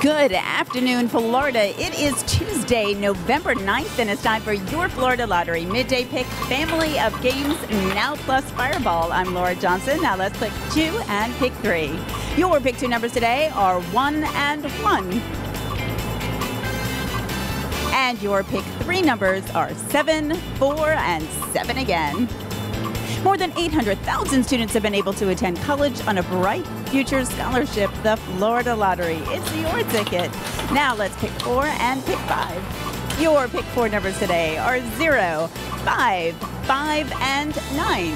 Good afternoon, Florida. It is Tuesday, November 9th, and it's time for your Florida Lottery Midday Pick Family of Games Now Plus Fireball. I'm Laura Johnson. Now let's pick two and pick three. Your pick two numbers today are one and one. And your pick three numbers are seven, four, and seven again. More than 800,000 students have been able to attend college on a Bright Future Scholarship, the Florida Lottery. It's your ticket. Now let's pick four and pick five. Your pick four numbers today are zero, five, five, and nine.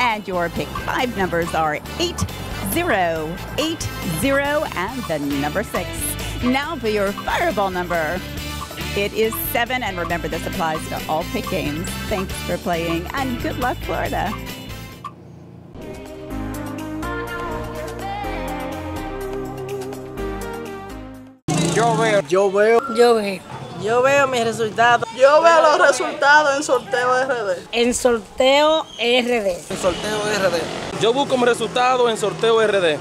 And your pick five numbers are eight, zero, eight, zero, and the number six. Now for your fireball number. It is seven, and remember this applies to all pick games. Thanks for playing, and good luck, Florida. Yo veo, Yo veo, Yo veo. yo veo mis resultados. Yo veo los resultados en sorteo RD. En sorteo RD. En sorteo RD. yo busco mi resultado en sorteo RD.